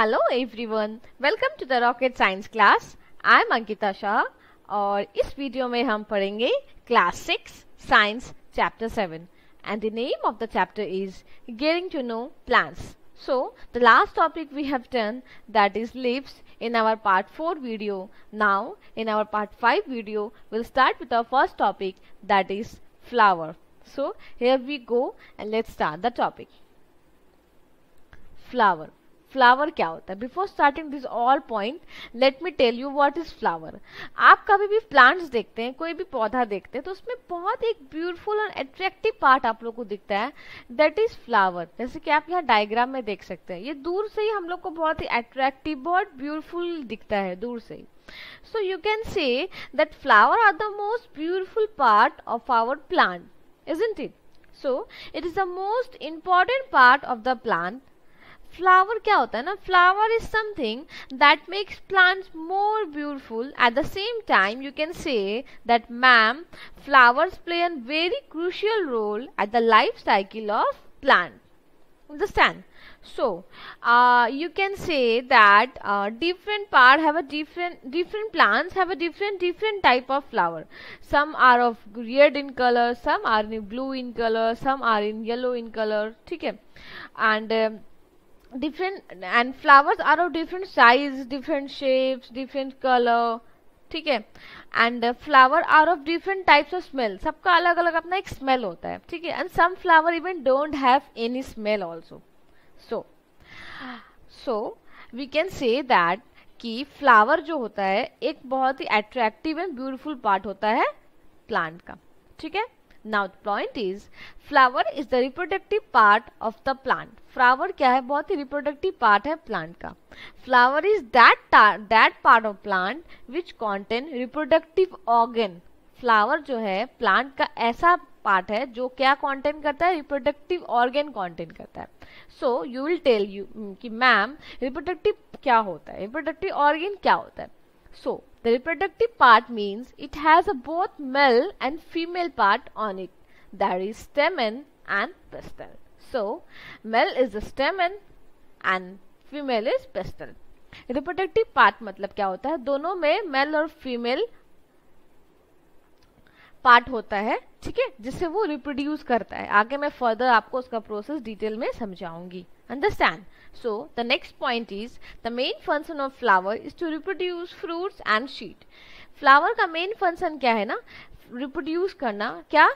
Hello everyone welcome to the rocket science class I am Ankita Shah और इस video में हम पढ़ेंगे class six science chapter seven and the name of the chapter is getting to know plants so the last topic we have turn that is leaves in our part four video now in our part five video will start with our first topic that is flower so here we go and let start the topic flower flower क्या होता है? Before starting this all point let me tell you what is flower आप कभी भी plants देखते हैं, कोई भी पौधा देखते हैं तो उसमें बहुत एक ब्यूटीफुल और अट्रैक्टिव पार्ट आप लोग को दिखता है दैट इज़ फ्लावर जैसे कि आप यहाँ डायग्राम में देख सकते हैं। ये दूर से ही हम लोग को बहुत ही अट्रैक्टिव बहुत ब्यूटीफुल दिखता है, दूर से ही। So you can say that flower are the most beautiful part of our plant, isn't it? So, it is the most important part of the plant. Flower क्या होता है ना flower is something that makes plants more beautiful at the same time you can say that ma'am flowers play an very crucial role at the life cycle of plant understand so uh, you can say that uh, different part have a different different plants have a different different type of flower some are of red in color some are in blue in color some are in yellow in color okay and um, different, and flowers are of different size, different shapes, different color, ठीक है? And flower are of different types of smell सबका अलग अलग अपना एक smell होता है, ठीक है? And some flower even don't have any smell also so so we can say that कि फ्लावर जो होता है, एक बहुत ही अट्रैक्टिव एंड ब्यूटिफुल पार्ट होता है प्लांट का, ठीक है? Now point is flower is the reproductive part of the plant flower क्या है? बहुत ही रिप्रोडक्टिव पार्ट है प्लांट का. Flower is that that part of plant which contain reproductive organ flower जो है प्लांट का ऐसा पार्ट है जो क्या कंटेंट करता है? रिप्रोडक्टिव ऑर्गेन कंटेंट करता है. So you will tell you कि मैम रिप्रोडक्टिव क्या होता है? रिप्रोडक्टिव ऑर्गेन क्या होता है? So so, The reproductive part means it has a both male and female part on it. That is stamen and pistil. So, male is the stamen and female is pistil. Reproductive part मतलब क्या होता है दोनों में male और female part होता है ठीक है जिससे वो रिप्रोड्यूस करता है आगे मैं फर्दर आपको उसका प्रोसेस डिटेल में समझाऊँगी understand So, the next point is, the main function of flower is to reproduce fruits and seed. Flower का मेन फ़ंक्शन क्या है ना? रिप्रोड्यूस करना क्या?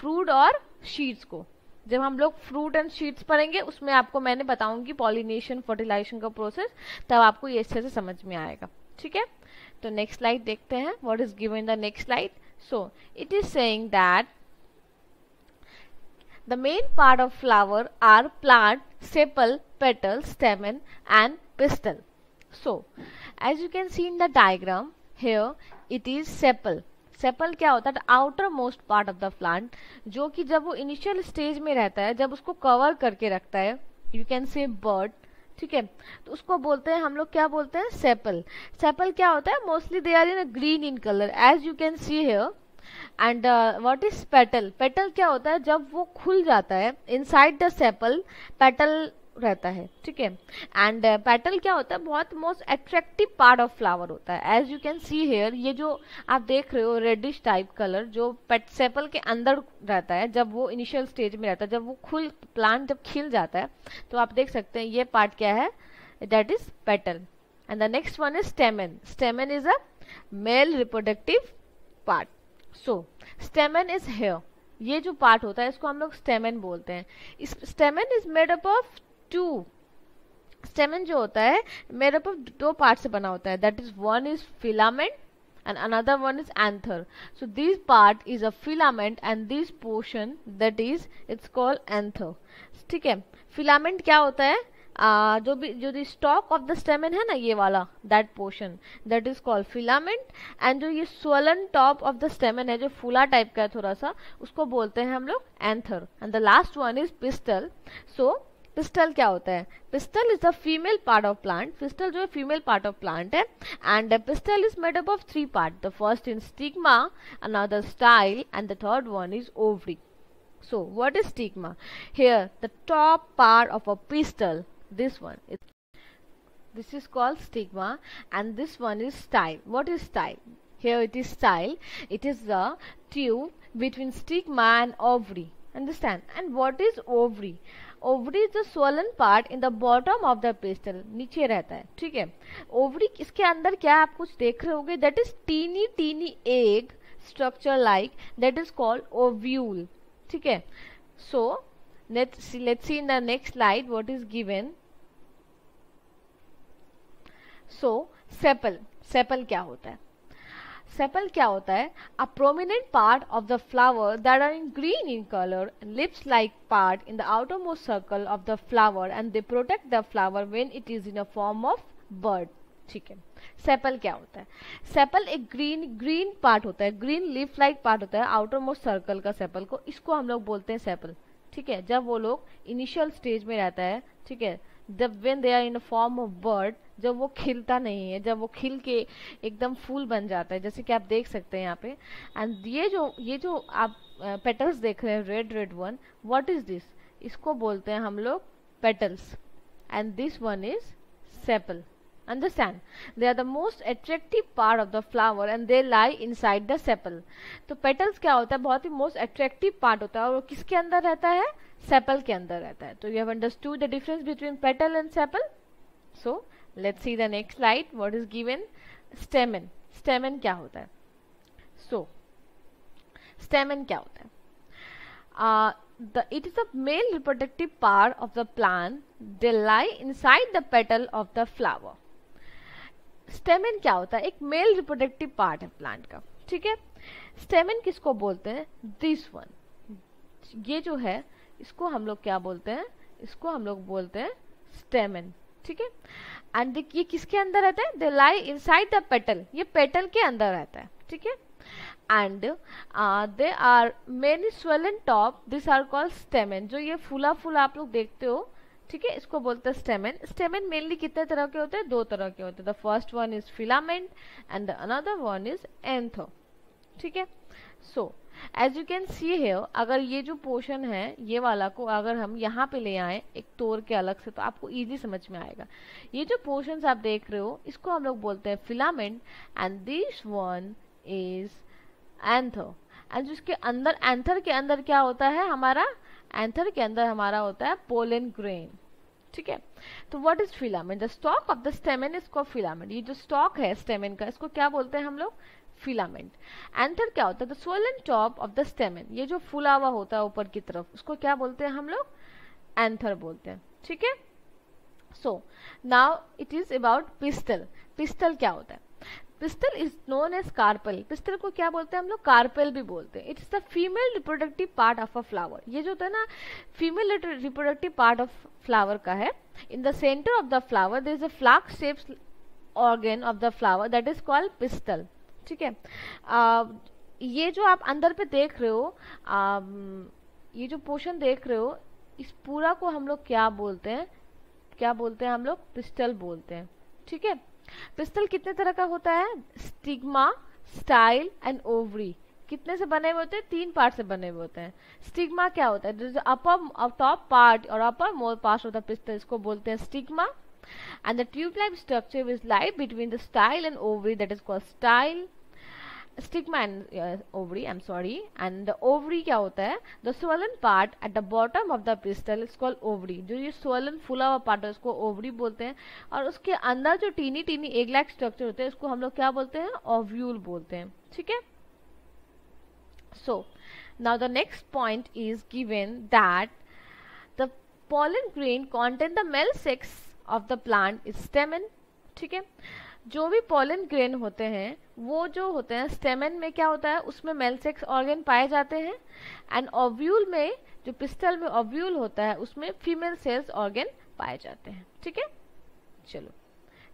फ्रूट और शीड्स को। जब हम लोग फ्रूट एंड शीड्स पढ़ेंगे, उसमें आपको मैंने बताऊँगी पॉलिनेशन फर्टिलाइजेशन का प्रोसेस तब आपको ये अच्छे से समझ में आएगा। ठीक है? तो नेक्स्ट स्लाइड देखते हैं what is given the next slide so it is saying that The main part of flower are plant, sepal, petal, stamen and pistil. So, as you can see in the diagram, here it is sepal. Sepal क्या होता है? Outer most part of the plant जो कि जब वो initial stage में रहता है जब उसको कवर करके रखता है यू कैन से बर्ड ठीक है? तो उसको बोलते हैं हम लोग क्या बोलते हैं? सेपल सेपल क्या होता है? Mostly they are in green in colour as you can see here and what is petal petal क्या होता है? जब वो खुल जाता है इनसाइड द सेपल पेटल रहता है ठीक है? एंड पेटल uh, क्या होता है? बहुत most attractive part of flower होता है. As you can see here ये जो आप देख रहे हो रेडिश टाइप कलर जो पेट सेपल के अंदर रहता है जब वो इनिशियल स्टेज में रहता है जब वो खुल प्लांट जब खिल जाता है तो आप देख सकते हैं ये पार्ट क्या है? That is petal and the next one is stamen stamen is a male reproductive part so stamen is here ये जो पार्ट होता है, इसको हम लोग स्टेमेन बोलते हैं। Stamen is made up of two stamen जो होता है मेड अप ऑफ़ दो पार्ट से बना होता है। That is one is filament and another one is anther. So, this part is a filament and this portion, that is, it's called anther. ठीक है? फिलामेंट क्या होता है? जो भी, जो स्टॉक ऑफ़ द स्टेमन है ना, ये वाला that portion that is called filament and जो ये swollen top of the stamen है, जो फूला टाइप का है थोड़ा सा, उसको बोलते हैं हम लोग anther and the last one is pistil so pistil क्या होता है? Pistil is the female part of plant pistil जो है फीमेल पार्ट ऑफ़ प्लांट है. And pistil is made up of three part the first in stigma another style and the third one is ovary so, what is stigma? Here, the top part of a pistil this one is this is called stigma and this one is style what is style here it is style it is the tube between stigma and ovary understand and what is ovary ovary is the swollen part in the bottom of the pistil नीचे रहता है ठीक है ovary इसके अंदर क्या आप कुछ देख रहे होगे that is tiny tiny egg structure like that is called ovule ठीक है so let's let's see in the next slide what is so sepal sepal क्या होता है? सेपल क्या होता है? A prominent part of the flower that are in green in colour lips like part in the outermost circle of the flower and they protect the flower when it is in a form of bird ठीक है। Sepal क्या होता है? Sepal एक green green part होता है। Green lip like part होता है। आउटर मोस्ट सर्कल का सेपल को इसको हम लोग बोलते हैं सेपल ठीक है? जब वो लोग इनिशियल स्टेज में रहता है, ठीक है? जब when they are in form of bird जब वो खिलता नहीं है जब वो खिल के एकदम फूल बन जाता है जैसे कि आप देख सकते हैं यहाँ पे। एंड ये जो ये जो आप पेटल्स uh, देख रहे हैं red red one what is this इसको बोलते हैं हम लोग petals and this one is sepal understand they are the most attractive part of the flower and they lie inside the sepal तो पेटल्स क्या होता है? बहुत ही मोस्ट एट्रैक्टिव पार्ट होता है और वो किसके अंदर रहता है? सेपल के अंदर रहता है। तो you have understood the difference between petal and sepal so let's see the next slide what is given stamen stamen क्या होता है? सो स्टेमन क्या होता है? The it is a male reproductive part of the plant they lie in the petal of the flower stamen क्या होता है? एक मेल रिप्रोडक्टिव पार्ट है प्लांट का. ठीक है? स्टेमिन किसको बोलते हैं? दिस वन ये जो है, इसको हम लोग क्या बोलते हैं? इसको हम लोग बोलते हैं स्टेमिन ठीक है? एंड ये किसके अंदर रहता है? They lie inside the petal ये पेटल के अंदर रहता है, ठीक है? And they are many swollen top this are called stamen जो ये फूला फूला आप लोग देखते हो, ठीक है? इसको बोलते हैं स्टेमेन स्टेमेन मेनली कितने तरह के होते हैं? दो तरह के होते हैं. The first one is filament and the another one is anther ठीक है? So as you can see here अगर ये जो पोर्शन है, ये वाला को अगर हम यहाँ पे ले आए, एक तोड़ के अलग से तो आपको इजी समझ में आएगा। ये जो पोर्शन आप देख रहे हो, इसको हम लोग बोलते हैं filament and this one is anther and जिसके अंदर एंथर के अंदर क्या होता है हमारा? एंथर के अंदर हमारा होता है पोलन ग्रेन ठीक है? तो what is filament the stalk of the stamen is called filament ये जो स्टॉक है स्टेमेन का, इसको क्या बोलते हैं हम लोग? फिलामेंट। एंथर क्या होता है? The swollen top of the stamen ये जो फुला हुआ होता है ऊपर की तरफ़, उसको क्या बोलते हैं हम लोग? एंथर बोलते हैं। ठीक है? So now it is about pistil pistil क्या होता है? Pistil is known as carpel pistil को क्या बोलते हैं हम लोग? कार्पेल भी बोलते हैं। It's the female reproductive part of a flower ये जो होता है ना female reproductive part of flower का है। In the centre of the flower there is a flask shapes organ of the flower that is called pistil ठीक है? ये जो आप अंदर पे देख रहे हो uh, ये जो पोर्शन देख रहे हो इस पूरा को हम लोग क्या बोलते हैं? क्या बोलते हैं हम लोग? पिस्टल बोलते हैं। ठीक है? पिस्टल कितने तरह का होता है? Stigma style and ovary. कितने से बने हुए होते हैं? तीन पार्ट से बने हुए होते हैं। स्टिग्मा क्या होता है? अपर टॉप पार्ट और अपर मोर पार्ट होता है पिस्टल इसको बोलते हैं stigma. And the tube like structure is lies between the style and ovary that is called style stigma and uh, ovary i'm sorry and the ovary क्या होता है the swollen part at the bottom of the pistil is called ovary जो ये swollen फूला हुआ part है उसको ovary बोलते हैं और उसके अंदर जो tiny tiny egg like structure होते हैं उसको हम लोग क्या बोलते हैं ओव्यूल बोलते हैं ठीक है so now the next point is given that the pollen grain contain the male sex the plant is stamen, ठीक है? जो भी पोलन ग्रेन होते हैं, वो जो होते हैं स्टेमन में क्या होता है? उसमें मेल सेक्स ऑर्गन पाए जाते हैं एंड ओव्यूल में, जो पिस्टल में ओव्यूल होता है, उसमें फीमेल सेल्स ऑर्गेन पाए जाते हैं, ठीक है? चलो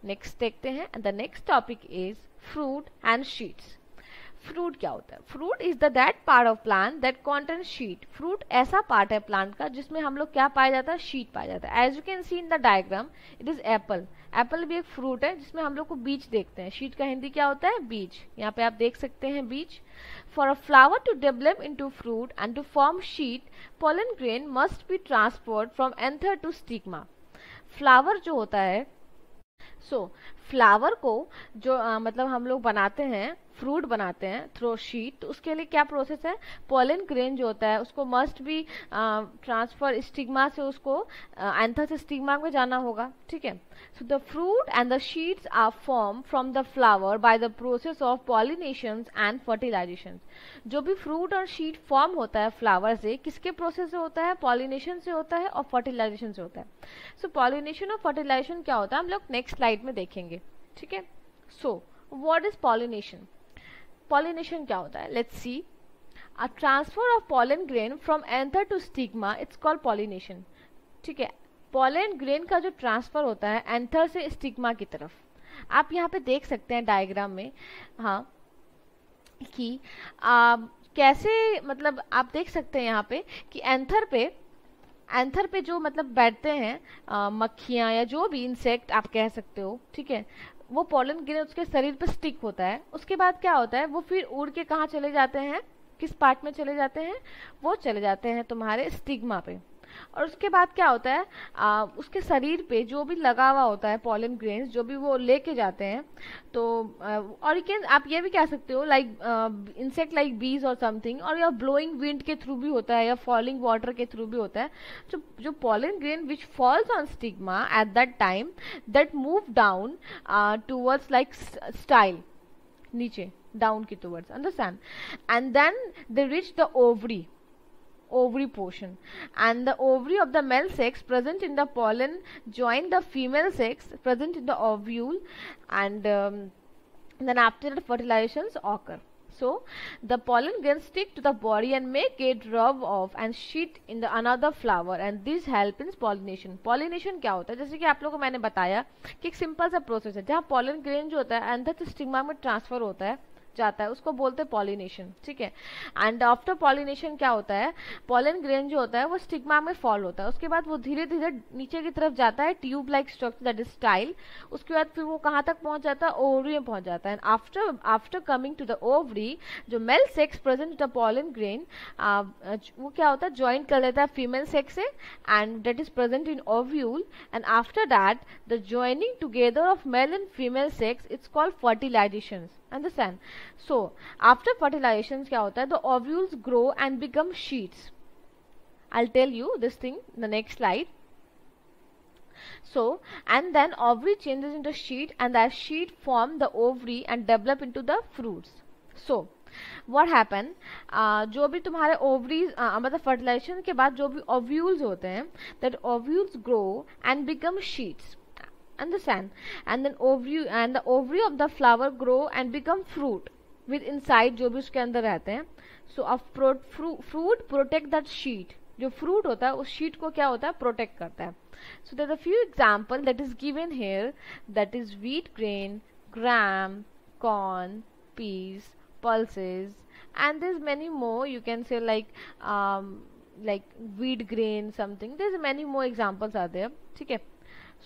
नेक्स्ट देखते हैं and the next topic is fruit and seeds fruit क्या होता है? Fruit is the that part of plant that contains seed fruit ऐसा पार्ट है प्लांट का जिसमें हम लोग क्या पाया जाता है? शीट पाया जाता है. As you can see in the diagram it is apple apple भी एक फ्रूट है जिसमें हम लोग को बीज देखते हैं. शीट का हिंदी क्या होता है? बीज यहाँ पे आप देख सकते हैं बीज for a flower to develop into fruit and to form seed pollen grain must be transport from anther to stigma flower जो होता है सो फ्लावर को जो आ, मतलब हम लोग बनाते हैं फ्रूट बनाते हैं थ्रो शीट तो उसके लिए क्या प्रोसेस है? पोलिन ग्रेन जो होता है उसको मस्ट भी ट्रांसफ़र स्टिग्मा से उसको एंथस स्टिग्मा में जाना होगा ठीक है? So the fruit and the seeds are form from the flower by the process of pollination and fertilisation जो भी फ्रूट और शीट फॉर्म होता है फ्लावर से किसके प्रोसेस से होता है? पॉलिनेशन से होता है और फर्टिलाइजेशन से होता है। सो पॉलिनेशन और फर्टिलाइजेशन क्या होता है? हम लोग नेक्स्ट स्लाइड में देखेंगे। ठीक है? So what is pollination pollination क्या होता है? Let's see a transfer of pollen grain from anther to stigma it's called pollination ठीक है? पॉलन ग्रेन का जो ट्रांसफ़र होता है एंथर से स्टिग्मा की तरफ़। आप यहाँ पे देख सकते हैं डायग्राम में हाँ कि आ, कैसे मतलब आप देख सकते हैं यहाँ पे कि एंथर पे एंथर पे जो मतलब बैठते हैं मक्खियाँ या जो भी इंसेक्ट आप कह सकते हो ठीक है? वो पॉलन गिरे, उसके शरीर पर स्टिक होता है। उसके बाद क्या होता है? वो फिर उड़ के कहाँ चले जाते हैं? किस पार्ट में चले जाते हैं? वो चले जाते हैं तुम्हारे स्टिग्मा पे। और उसके बाद क्या होता है? आ, उसके शरीर पे जो भी लगा हुआ होता है पॉलन ग्रेन्स जो भी वो लेके जाते हैं तो और आप ये भी कह सकते हो लाइक इंसेक्ट लाइक बीज और समथिंग और या ब्लोइंग विंड के थ्रू भी होता है या फॉलिंग वाटर के थ्रू भी होता है जो जो pollen grain which falls on stigma at that time that move down towards like style नीचे डाउन की towards understand and then they reach the ovary ovary portion and the ovary of the male sex present in the pollen join the female sex present in the ovule and um, then after the fertilizations occur so the pollen grains stick to the body and make it rub off and sheet in the another flower and this help in pollination pollination क्या होता है जैसे कि आप लोगों को मैंने बताया कि एक सिंपल सा प्रोसेस है जहाँ pollen grain जो होता है अंदर स्टिग्मा में ट्रांसफ़र होता है जाता है, उसको बोलते हैं पॉलिनेशन ठीक है? एंड आफ्टर पॉलिनेशन क्या होता है? पॉलन ग्रेन जो होता है, वो स्टिग्मा में फॉल होता है। उसके बाद वो धीरे धीरे नीचे की तरफ़ जाता है tube like structure that is style उसके बाद फिर वो कहाँ तक पहुँच जाता है? ओवरी में पहुँच जाता है। After after coming to the ovary जो male sex present the pollen grain वो क्या होता है? ज्वाइंट कर लेता है फीमेल सेक्स से। And that is present in ovule and after that the joining together of male and female sex it's called fertilisation understand so after fertilization क्या होता है the ovules grow and become sheets I'll tell you this thing in the next slide so and then ovary changes into sheet and that sheet form the ovary and develop into the fruits so what happen uh, जो भी तुम्हारे ovaries uh, मतलब fertilization के बाद जो भी ovules होते हैं that ovules grow and become sheets understand and then ovary and the ovary of the flower grow and become fruit with inside जो भी उसके अंदर रहते हैं so a fruit protect that sheet जो fruit होता है उस sheet को क्या होता है protect करता है so there's a few example that is given here that is wheat grain gram corn peas pulses and there's many more you can say like um, like wheat grain something there's many more examples are there okay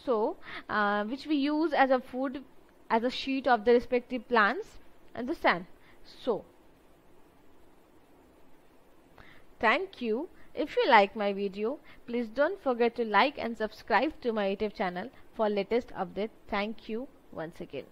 so uh, which we use as a food as a sheet of the respective plants. Understand? So thank you. If you like my video please don't forget to like and subscribe to my youtube channel for latest update. Thank you once again